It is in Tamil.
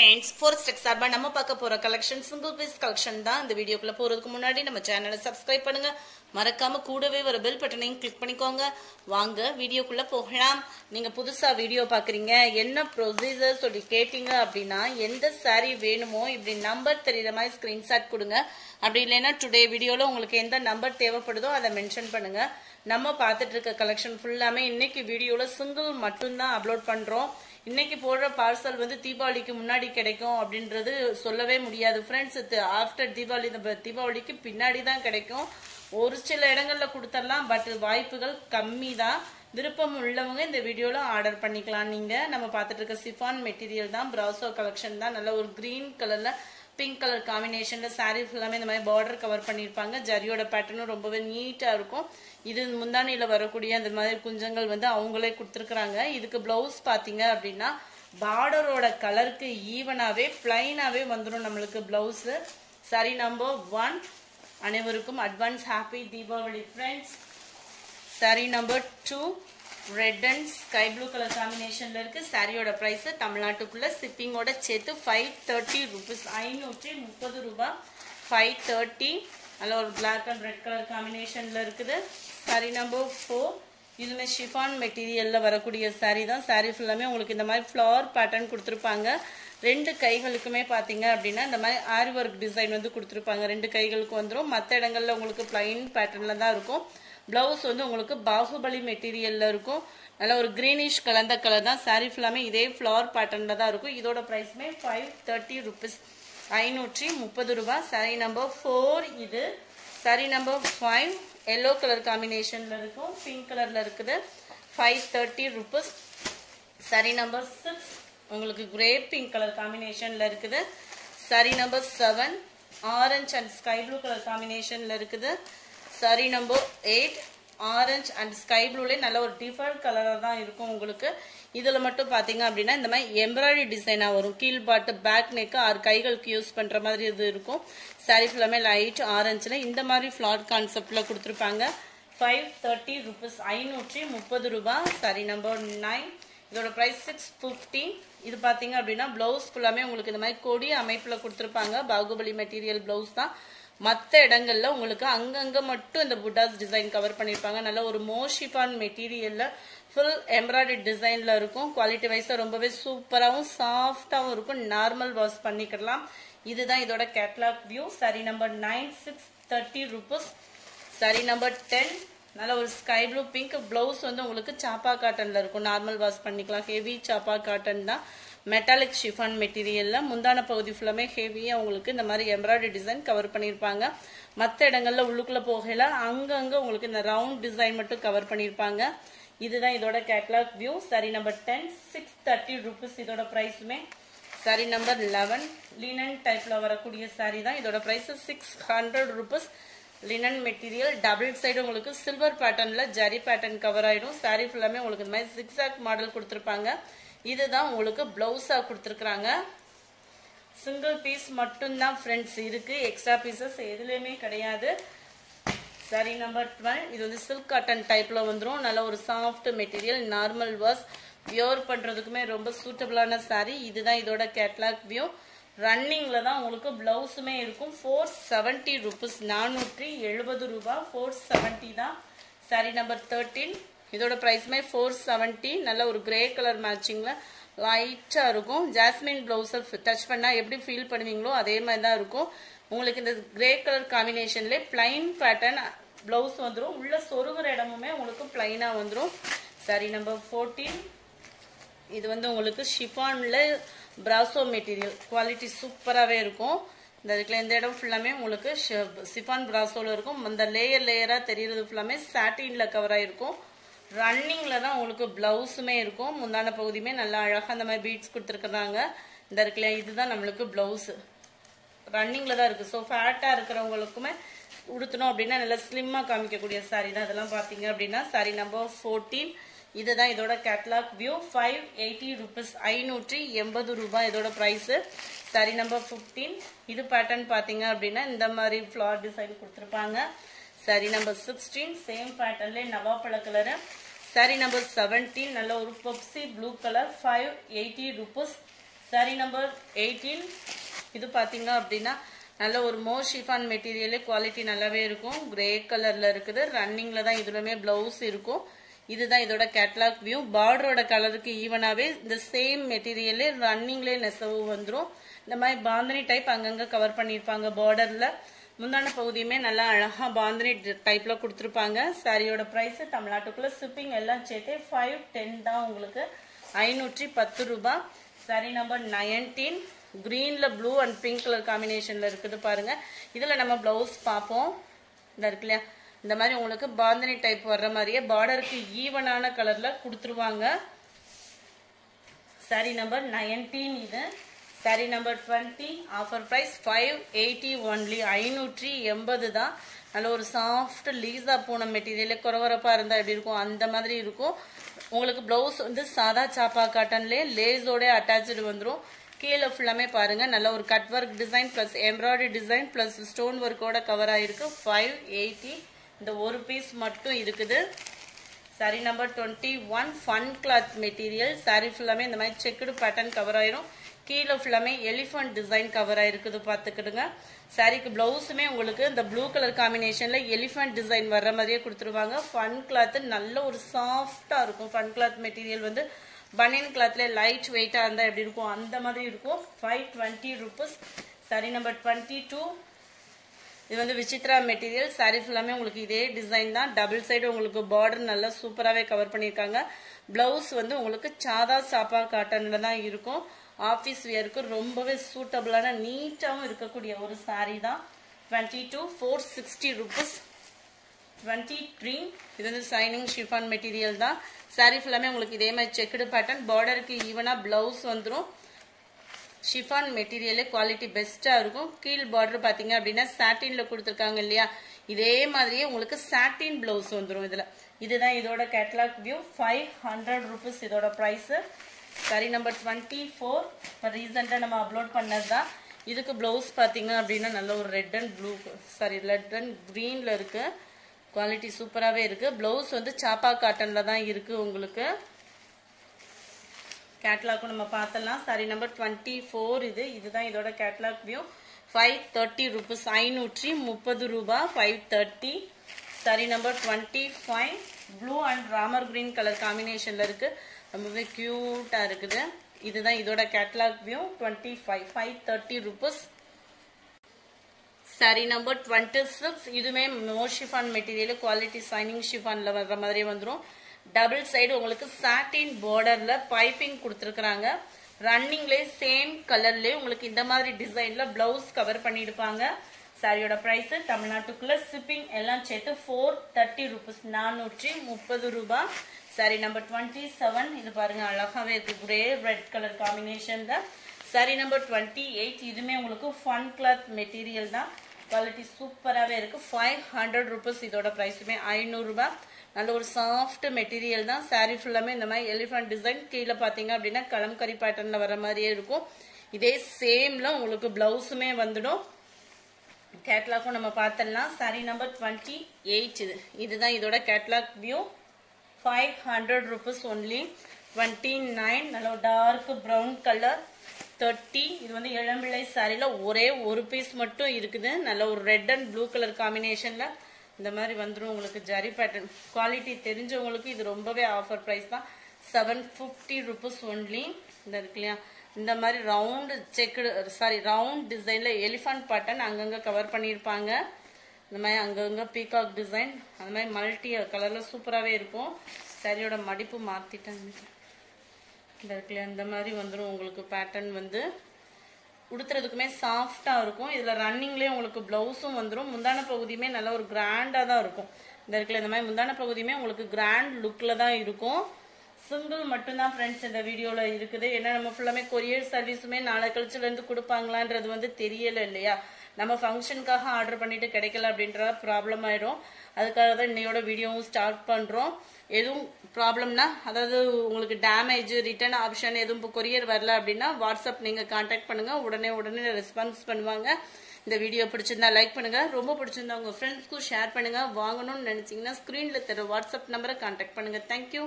ஃப்ரெண்ட்ஸ் ஃபோர்த் ஸ்டெக் சார்பாக நம்ம பார்க்க போற கலெக்ஷன் சிங்கிள் பீஸ் கலெக்ஷன் தான் இந்த வீடியோக்குள்ள போறதுக்கு முன்னாடி நம்ம சேனலை சப்ஸ்கிரைப் பண்ணுங்க. மறக்காம கூடவே ஒரு பெல் பட்டனையும் கிளிக் பண்ணிக்கோங்க. வாங்க வீடியோக்குள்ள போகலாம். நீங்க புதுசா வீடியோ பாக்குறீங்க என்ன ப்ரொசீஜர் சொல்லி கேட்டீங்க அப்படின்னா எந்த saree வேணுமோ இப்படி நம்பர் தெரியுற மாதிரி ஸ்கிரீன்ஷாட் கொடுங்க. அப்படி இல்லைன்னா டுடே வீடியோல உங்களுக்கு எந்த நம்பர் தேவைப்படுதோ அதை மென்ஷன் பண்ணுங்க. நம்ம பார்த்துட்டு இருக்க கலெக்ஷன் ஃபுல்லாமே இன்னைக்கு வீடியோல சிங்கிள் மட்டும்தான் அப்லோட் பண்றோம். இன்னைக்கு போடுற பார்சல் வந்து தீபாவளிக்கு முன்னாடி கிடைக்கும் அப்படின்றது சொல்லவே முடியாது. ஃப்ரெண்ட்ஸ் ஆஃப்டர் தீபாவளி இந்த தீபாவளிக்கு பின்னாடி தான் கிடைக்கும். ஒரு சில இடங்களில் கொடுத்துடலாம் பட் வாய்ப்புகள் கம்மி தான் விருப்பம் உள்ளவங்க இந்த வீடியோவில் ஆர்டர் பண்ணிக்கலாம். நீங்கள் நம்ம பார்த்துட்டு இருக்க சிஃபான் மெட்டீரியல் தான் ப்ரௌசோ கலெக்ஷன் தான். நல்ல ஒரு க்ரீன் கலரில் பிங்க் கலர் காம்பினேஷன்ல சாரீ ஃபுல்லாமே இந்த மாதிரி பார்டர் கவர் பண்ணியிருப்பாங்க. ஜரியோட பேட்டர்னும் ரொம்பவே நீட்டா இருக்கும். இது முந்தானியில வரக்கூடிய அந்த மாதிரி குஞ்சங்கள் வந்து அவங்களே கொடுத்துருக்குறாங்க. இதுக்கு பிளவுஸ் பாத்தீங்க அப்படின்னா பார்டரோட கலருக்கு ஈவனாவே பிளைனாவே வந்துடும் நம்மளுக்கு பிளவுஸ் சரி நம்பர் ஒன் அனைவருக்கும் அட்வான்ஸ் ஹாப்பி தீபாவளி ஃப்ரெண்ட்ஸ் சரி number two red and sky blue colour காம்பினேஷனில் இருக்கு. சாரியோட பிரைஸ் தமிழ்நாட்டுக்குள்ள ஷிப்பிங்கோட சேர்த்து ஃபைவ் தேர்ட்டி ருபீஸ் ஐநூற்றி முப்பது ரூபாய் ஃபைவ் தேர்ட்டி அதில் ஒரு பிளாக் அண்ட் ரெட் கலர் காம்பினேஷனில் இருக்குது. சாரி நம்பர் ஃபோர் இதுவுமே ஷிஃபான் மெட்டீரியலில் வரக்கூடிய சாரி தான். சாரி ஃபுல்லாமே உங்களுக்கு இந்த மாதிரி ஃப்ளவர் பேட்டர்ன் கொடுத்துருப்பாங்க. ரெண்டு கைகளுக்குமே பார்த்தீங்க அப்படின்னா இந்த மாதிரி ஆரி ஒர்க் டிசைன் வந்து கொடுத்துருப்பாங்க. ரெண்டு கைகளுக்கு வந்துடும் மற்ற இடங்களில் உங்களுக்கு ப்ளைன் பேட்டர்னில் தான் இருக்கும். பிளவுஸ் வந்து உங்களுக்கு பாகுபலி மெட்டீரியல்ல இருக்கும். நல்ல ஒரு கிரீனிஷ் கலந்த கலர் தான். சாரி ஃபுல்லாமே இதே ஃப்ளவர் பேட்டர்ன்ல தான் இருக்கும். இதோட ப்ரைஸ்மே ஃபைவ் தேர்ட்டி ருபீஸ் ஐநூற்றி முப்பது ரூபாய் சாரி நம்பர் ஃபோர் இது. Sari number five yellow colour காம்பினேஷன்ல இருக்கும். பிங்க் கலர்ல இருக்குது. Five thirty rupees sari number six உங்களுக்கு கிரே பிங்க் கலர் காம்பினேஷன்ல இருக்குது. Sari number seven orange and sky blue colour காம்பினேஷன்ல இருக்குது. சரி number eight orange and sky ப்ளூலே நல்ல ஒரு டிஃபரெண்ட் கலராக தான் இருக்கும் உங்களுக்கு. இதில் மட்டும் பார்த்தீங்க அப்படின்னா இந்த மாதிரி எம்ப்ராய்டரி டிசைனாக வரும். கீழ் பாட்டு பேக் நெக்கு ஆறு கைகளுக்கு யூஸ் பண்ணுற மாதிரி இது இருக்கும். சாரி ஃபுல்லாமே லைட் ஆரஞ்சில் இந்த மாதிரி ஃப்ளாட் கான்செப்டில் கொடுத்துருப்பாங்க. ஃபைவ் தேர்ட்டி ருபீஸ் ஐநூற்றி முப்பது ரூபா. சாரி நம்பர் நைன் இதோட ப்ரைஸ் சிக்ஸ் ஃபிஃப்டி இது பார்த்தீங்க அப்படின்னா ப்ளவுஸ் ஃபுல்லாமே உங்களுக்கு இந்த மாதிரி கொடி அமைப்பில் கொடுத்துருப்பாங்க. பாகுபலி மெட்டீரியல் ப்ளவுஸ் தான். மற்ற இடங்கள்ல உங்களுக்கு அங்கங்க மட்டும் இந்த புட்டாஸ் டிசைன் கவர் பண்ணியிருப்பாங்க நல்ல ஒரு மோஷிஃபான் மெட்டீரியல்ல ஃபுல் எம்ப்ராய்டரி டிசைன்ல இருக்கும். குவாலிட்டி வைஸா ரொம்பவே சூப்பராகவும் சாஃப்டாகவும் இருக்கும். நார்மல் வாஷ் பண்ணிக்கலாம் இதுதான் இதோட கேட்லாக் வியூ சரி number nine six thirty rupees சரி நம்பர் டென் நல்ல ஒரு ஸ்கை ப்ளூ பிங்க் பிளவுஸ் வந்து உங்களுக்கு சாப்பா காட்டன்ல இருக்கும். நார்மல் வாஷ் பண்ணிக்கலாம். ஹெவி சாப்பா காட்டன் தான். மெட்டாலிக் ஷிஃபான் மெட்டீரியலில் முந்தான பகுதி ஃபுல்லாமே ஹெவியாக உங்களுக்கு இந்த மாதிரி எம்ப்ராய்டரி டிசைன் கவர் பண்ணியிருப்பாங்க மற்ற இடங்கள்ல உள்ளுக்குள்ளே போகல அங்கங்கே உங்களுக்கு இந்த ரவுண்ட் டிசைன் மட்டும் கவர் பண்ணியிருப்பாங்க இதுதான் இதோட கேட்லாக் வியூ சரி number ten six thirty rupees இதோட ப்ரைஸுமே சாரி நம்பர் லெவன் லினன் டைப்பில் வரக்கூடிய சாரி தான் இதோட price six hundred rupees linen material double side உங்களுக்கு சில்வர் பேட்டர்னில் ஜரி பேட்டர்ன் கவர் ஆகிடும் சாரி ஃபுல்லாமே உங்களுக்கு இந்த மாதிரி சிக்ஸாக் மாடல் கொடுத்துருப்பாங்க. இதுதான் உங்களுக்கு பிளவுஸா கொடுத்துருக்குறாங்க. சிங்கிள் பீஸ் மட்டும்தான் ஃப்ரெண்ட்ஸ் இருக்கு. எக்ஸ்ட்ரா பீசஸ் எதுலேயுமே கிடையாது. சாரி நம்பர் டுவெல் இது வந்து சில்க் காட்டன் டைப்ல வந்துடும் நல்ல ஒரு soft material normal wash wear பண்றதுக்குமே ரொம்ப சூட்டபிளான சாரி இதுதான் இதோட கேட்லாக் வியூ ரன்னிங்ல தான் உங்களுக்கு பிளவுஸுமே இருக்கும். ஃபோர் செவன்டி ருபீஸ் நானூற்றி எழுபது ரூபாய். ஃபோர் செவன்டி தான் சாரி நம்பர் தேர்ட்டீன் இதோட ப்ரைஸ்மே ஃபோர் செவன்ட்டி நல்ல ஒரு கிரே கலர் மேட்சிங்ல லைட்டா இருக்கும். ஜாஸ்மின் ப்ளவுஸை டச் பண்ணா எப்படி ஃபீல் பண்ணுவீங்களோ அதே மாதிரி தான் இருக்கும். உங்களுக்கு இந்த கிரே கலர் காம்பினேஷன்ல பிளைன் பேட்டர்ன் பிளவுஸ் வந்துடும் உள்ள சொருகிற இடமுமே உங்களுக்கு பிளைனா வந்துடும் சரி நம்பர் ஃபோர்டீன் இது வந்து உங்களுக்கு ஷிஃபான்ல பிராசோ மெட்டீரியல் குவாலிட்டி சூப்பராகவே இருக்கும். இந்த இதுக்குள்ள இந்த இடம் ஃபுல்லாமே உங்களுக்கு சிஃபான் பிராசோல இருக்கும். அந்த லேயர் லேயராக தெரியறது ஃபுல்லாமே சாட்டின்ல கவர் ஆயிருக்கும். ரன்னிங்கில் தான் உங்களுக்கு ப்ளவுஸுமே இருக்கும். முந்தான பகுதியுமே நல்லா அழகாக அந்த மாதிரி பீட்ஸ் கொடுத்துருக்குறாங்க. இந்த இருக்குல்ல இதுதான் நம்மளுக்கு ப்ளவுஸு ரன்னிங்கில் தான் இருக்குது ஸோ ஃபேட்டாக இருக்கிறவங்களுக்குமே உடுத்தணும் அப்படின்னா நல்லா ஸ்லிம்மாக காமிக்கக்கூடிய சாரி தான். இதெல்லாம் பார்த்தீங்க அப்படின்னா சாரி நம்பர் ஃபோர்டீன் இதுதான் இதோட catalogue view five eighty rupees ஐநூற்றி எண்பது ரூபாய் இதோட ப்ரைஸு சாரி நம்பர் ஃபிஃப்டீன் இது பேட்டர்ன் பார்த்தீங்க அப்படின்னா இந்த மாதிரி ஃப்ளார் டிசைன் கொடுத்துருப்பாங்க. சாரி நம்பர் சிக்ஸ்டீன் சேம் பேட்டர்ன்லேயே நவாப்பழ கலரு சாரி நம்பர் செவன்டீன் நல்ல ஒரு Pepsi blue colour five eighty rupees sari number eighteen இது பார்த்தீங்க அப்படின்னா நல்ல ஒரு மோ ஷிஃபான் மெட்டீரியலே குவாலிட்டி நல்லாவே இருக்கும். கிரே கலர்ல இருக்குது. ரன்னிங்ல தான் இதுலமே பிளவுஸ் இருக்கும். இதுதான் இதோட கேட்லாக் வியூ பார்டரோட கலருக்கு ஈவனாகவே இந்த சேம் மெட்டீரியலே ரன்னிங்லேயே நெசவு வந்துடும் இந்த மாதிரி பாந்தனி டைப் அங்கங்கே கவர் பண்ணியிருப்பாங்க பார்டரில் முந்தான பகுதியுமே நல்லா அழகா பாந்தனி டைப்ல கொடுத்துருப்பாங்க. சாரியோட பிரைஸ் தமிழ்நாட்டுக்குள்ள ஷிப்பிங் எல்லாம் சேர்த்து ஃபைவ் டென் தான் உங்களுக்கு ஐநூற்றி பத்து ரூபா. சாரி நம்பர் நைன்டீன் கிரீன்ல ப்ளூ அண்ட் பிங்க் கலர் காம்பினேஷன்ல இருக்குது பாருங்க. இதுல நம்ம பிளவுஸ் பார்ப்போம். இந்த இருக்கு இல்லையா? இந்த மாதிரி உங்களுக்கு பாந்தனி டைப் வர்ற மாதிரியே பார்டருக்கு ஈவனான கலர்ல கொடுத்துருவாங்க. சாரி நம்பர் நைன்டீன் இது. Sari number twenty offer price five eighty only ஐநூற்றி எண்பது தான். நல்ல ஒரு சாஃப்ட் லீஸா போன மெட்டீரியலே குறவரப்பாக இருந்தால் எப்படி இருக்கும்? அந்த மாதிரி இருக்கும். உங்களுக்கு ப்ளவுஸ் வந்து சாதா சாப்பா காட்டன்லேயே லேஸோட அட்டாச்சு வந்துடும் கீழே ஃபுல்லாமே பாருங்க. நல்ல ஒரு cut work design plus embroidery design plus stone ஒர்க்கோட cover ஆயிருக்கு ஃபைவ் எயிட்டி இந்த ஒரு பீஸ் மட்டும் இருக்குது. Sari number twenty one fun cloth material sari ஃபுல்லாமே இந்த மாதிரி செக்குடு பேட்டர்ன் கவர் ஆயிரும். கீழே ஃபுல்லாமே எலிஃபண்ட் டிசைன் கவர் ஆயிருக்குது பார்த்துக்கிடுங்க. சாரிக்கு பிளவுஸுமே உங்களுக்கு இந்த ப்ளூ கலர் காம்பினேஷன்ல எலிஃபண்ட் டிசைன் வர்ற மாதிரியே கொடுத்துருவாங்க. ஃபன் கிளாத் நல்ல ஒரு சாஃப்டா இருக்கும். ஃபன் கிளாத் மெட்டீரியல் வந்து பனியன் கிளாத்ல லைட் வெயிட்டா இருந்தா எப்படி இருக்கும்? அந்த மாதிரி இருக்கும். Five twenty rupees sari number twenty two இது வந்து விசித்ரா மெட்டீரியல் சாரீஸ் ஃபுல்லாமே உங்களுக்கு இதே டிசைன் தான். டபுள் சைடு உங்களுக்கு பார்டர் நல்லா சூப்பராகவே கவர் பண்ணியிருக்காங்க. பிளவுஸ் வந்து உங்களுக்கு சாதா சாப்பா காட்டனில் தான் இருக்கும். ஆஃபீஸ் வியருக்கு ரொம்பவே சூட்டபிளான நீட்டாகவும் இருக்கக்கூடிய ஒரு சாரீ தான். Twenty two four sixty rupees twenty three இது வந்து சைனிங் ஷிஃபான் மெட்டீரியல் தான். சாரீ ஃபுல்லாமே உங்களுக்கு இதே மாதிரி செக்குடு பேட்டர்ன் பார்டருக்கு ஈவனாக பிளவுஸ் வந்துடும் ஷிஃபான் மெட்டீரியலு குவாலிட்டி பெஸ்ட்டாக இருக்கும். கீழ் பார்டர் பார்த்தீங்க அப்படின்னா சாட்டினில் கொடுத்துருக்காங்க இல்லையா? இதே மாதிரியே உங்களுக்கு சாட்டின் பிளவுஸ் வந்துடும் இதில். இதுதான் இதோட catalogue view five hundred rupees இதோட ப்ரைஸு சரி நம்பர் டுவெண்ட்டி ஃபோர் இப்போ ரீசெண்டாக நம்ம அப்லோட் பண்ணது தான் இதுக்கு ப்ளவுஸ் பார்த்தீங்க அப்படின்னா நல்ல ஒரு red and blue sari red and க்ரீனில் இருக்குது குவாலிட்டி சூப்பராகவே இருக்குது ப்ளவுஸ் வந்து சாப்பா காட்டனில் தான் இருக்குது உங்களுக்கு. கேட்லாக்கும் நம்ம பார்த்தலாம் சாரி நம்பர் டுவெண்ட்டி ஃபோர் இது. இதுதான் இதோட catalogue view five thirty rupees ஐநூற்றி முப்பது ரூபா. Five thirty sari number twenty five blue and Ramar green colour காம்பினேஷனில் இருக்குது ரொம்பவே க்யூட்டாக இருக்குது. இதுதான் இதோட catalogue view twenty five five thirty rupees sari number twenty six இதுவுமே more chiffon material quality shining ஷிஃபானில் வர்ற மாதிரியே வந்துடும் டபுள் சைடு உங்களுக்கு சாட்டின் பார்டர்ல பைப்பிங் கொடுத்துருக்குறாங்க. ரன்னிங்லேயே சேம் கலர்லேயே உங்களுக்கு இந்த மாதிரி டிசைன்ல பிளவுஸ் கவர் பண்ணியிருப்பாங்க. சாரியோட ப்ரைஸு தமிழ்நாட்டுக்குள்ள ஷிப்பிங் எல்லாம் சேர்த்து ஃபோர் தேர்ட்டி ருபீஸ் நானூற்றி முப்பது ரூபாய் சாரி நம்பர் டுவெண்ட்டி செவன் இது பாருங்க அழகாவே இருக்கு. கிரே ரெட் கலர் காம்பினேஷன் தான். சாரி நம்பர் டுவெண்ட்டி எயிட் இதுவுமே உங்களுக்கு ஃபன் கிளாத் மெட்டீரியல் தான். குவாலிட்டி சூப்பராகவே இருக்கு. ஃபைவ் ஹண்ட்ரட் ருபீஸ் இதோட ப்ரைஸுமே ஐநூறுரூபா நல்ல ஒரு சாஃப்ட் மெட்டீரியல் தான். சாரீ ஃபுல்லாமே இந்த மாதிரி எலிஃபண்ட் டிசைன் கீழே பார்த்தீங்க அப்படின்னா கலம்கரி பேட்டர்னில் வர மாதிரியே இருக்கும். இதே சேம்ல உங்களுக்கு பிளவுஸுமே வந்துடும். கேட்லாக்கும் நம்ம பார்த்தலாம் சாரி நம்பர் டுவெண்ட்டி எயிட் இது. இதுதான் இதோட catalogue view five hundred rupees only twenty nine நல்ல டார்க் ப்ரௌன் கலர் தேர்ட்டி இது வந்து இளம்பிள்ளை சாரியில் ஒரே ஒரு பீஸ் மட்டும் இருக்குது. நல்ல ஒரு ரெட் அண்ட் ப்ளூ கலர் காம்பினேஷனில் இந்த மாதிரி வந்துடும் உங்களுக்கு ஜரி பேட்டர்ன் குவாலிட்டி தெரிஞ்சவங்களுக்கு இது ரொம்பவே ஆஃபர் ப்ரைஸ் தான். செவன் ஃபிஃப்டி ருபீஸ் ஒன்லி இந்த இருக்கு இல்லையா? இந்த மாதிரி ரவுண்டு செக்குடு சாரி ரவுண்ட் டிசைனில் எலிஃபண்ட் பேட்டர்ன் அங்கங்கே கவர் பண்ணியிருப்பாங்க. இந்த மாதிரி அங்கங்கே பீகாக் டிசைன் அந்த மாதிரி மல்டி கலரில் சூப்பராகவே இருக்கும். சரியோட மடிப்பு மாற்றிட்டாங்க இந்த இருக்குல்ல இந்த மாதிரி வந்துடும் உங்களுக்கு பேட்டர்ன் வந்து. உடுத்துறதுக்குமே சாஃப்டாக இருக்கும். இதில் ரன்னிங்லேயே உங்களுக்கு ப்ளவுஸும் வந்துடும் முந்தான பகுதியுமே நல்ல ஒரு கிராண்டாக தான் இருக்கும். இந்த இருக்குல்ல இந்த மாதிரி முந்தான பகுதியுமே உங்களுக்கு கிராண்ட் லுக்கில் தான் இருக்கும். சிங்கிள் மட்டும்தான் ஃப்ரெண்ட்ஸ் இந்த வீடியோவில் இருக்குது. ஏன்னா நம்ம ஃபுல்லாமே கொரியர் சர்வீஸுமே நாளை கழிச்சுலேருந்து கொடுப்பாங்களான்றது வந்து தெரியலை இல்லையா? நம்ம ஃபங்க்ஷனுக்காக ஆர்டர் பண்ணிட்டு கிடைக்கல அப்படின்ற ப்ராப்ளம் ஆயிடும். அதுக்காக தான் இன்னையோட வீடியோவும் ஸ்டார்ட் பண்ணுறோம் எதுவும் ப்ராப்ளம்னா அதாவது உங்களுக்கு டேமேஜ் ரிட்டர்ன் ஆப்ஷன் எதுவும் இப்போ கொரியர் வரல அப்படின்னா வாட்ஸ்அப் நீங்கள் கான்டாக்ட் பண்ணுங்க. உடனே உடனே ரெஸ்பான்ஸ் பண்ணுவாங்க. இந்த வீடியோ பிடிச்சிருந்தா லைக் பண்ணுங்க. ரொம்ப பிடிச்சிருந்தா உங்க ஃப்ரெண்ட்ஸ்க்கும் ஷேர் பண்ணுங்க. வாங்கணும்னு நினைச்சீங்கன்னா ஸ்கிரீன்ல தர வாட்ஸ்அப் நம்பரை காண்டாக்ட் பண்ணுங்க. தேங்க்யூ